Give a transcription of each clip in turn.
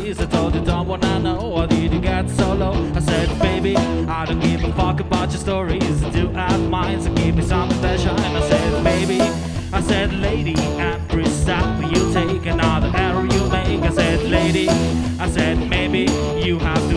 please. I told you, don't wanna know. Why did you get so low? I said, baby, I don't give a fuck about your stories. I do have mine, so give me some and I said, baby, I said, lady, every step you take, another error you make. I said, lady, I said, maybe you have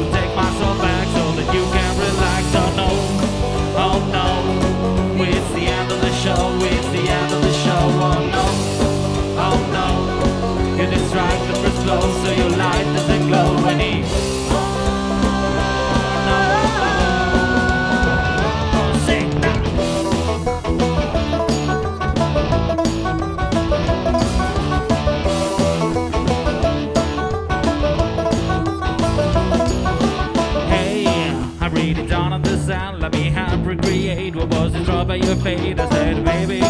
was the trouble you paid. I said, baby,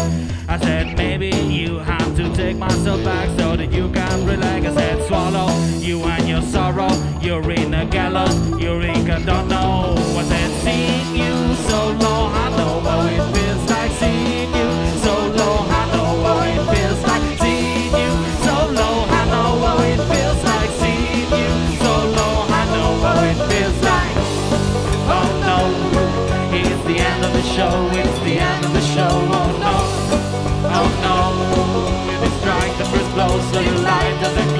I said, maybe you have to take myself back so that you can relax. I said, swallow you and your sorrow. You're in a gallows, you're in I don't know. Show. It's the end of the show. Oh no, oh no, you strike the first blow so your light doesn't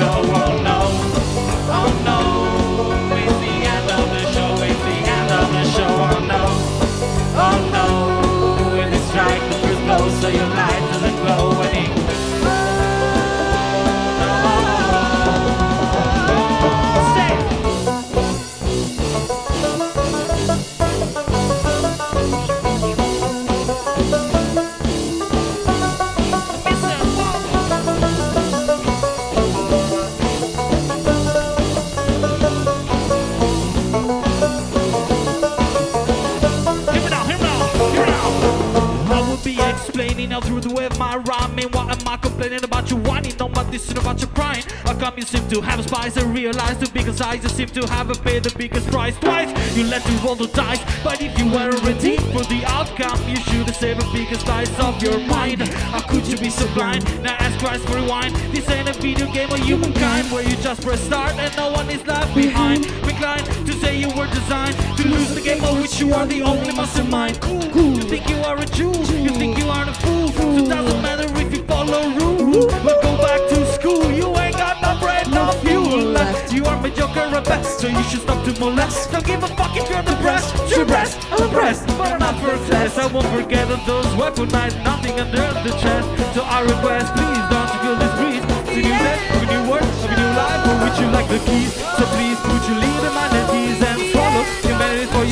all through the way of my rhyming. What am I complaining about you whining? No my dissing about your crying. How come you seem to have a spice and realize the biggest eyes? You seem to have a pay the biggest price twice. You let me roll the dice, but if you weren't ready for the outcome, you should have saved the biggest dice of your mind. How could you be so blind? Now ask Christ for rewind. This ain't a video game of humankind where you just press start and no one is left behind. Inclined to say you were designed to lose the game of which you are the only mastermind. Cool. You think you are a Jew? You think you are a fool? So it doesn't matter if you follow rules. But go back to school. You ain't got no bread, no fuel left. You are mediocre at best, so you should stop to molest. Don't give a fuck if you're depressed. Breast, I'm impressed, but I'm not first class. I won't forget of those weaponized, nothing under the chest. So I request, please don't you feel this breeze. So you of a new of a new life, for which you like the keys. So please put your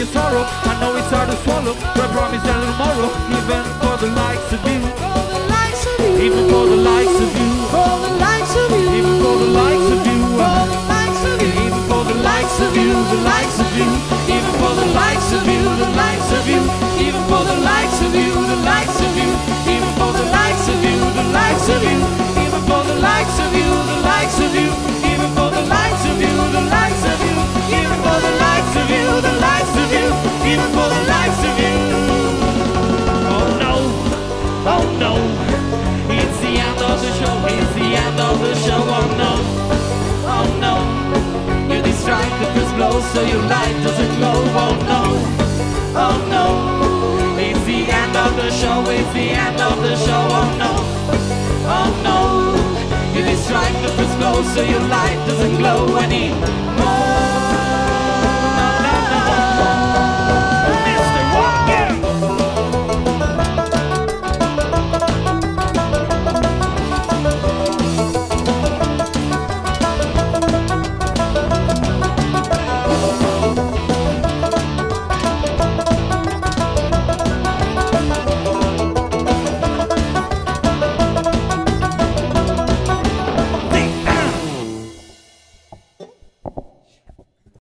your sorrow. I know it's hard to swallow, but I promise that tomorrow, even for the likes of you, even for so your light doesn't glow, oh no, oh no, it's the end of the show, it's the end of the show, oh no, oh no, you distract the first blow so your light doesn't glow anymore.